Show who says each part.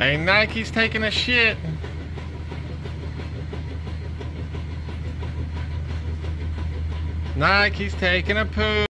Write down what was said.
Speaker 1: Hey, Nike's taking a shit. Nike's taking a poo.